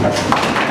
Gracias.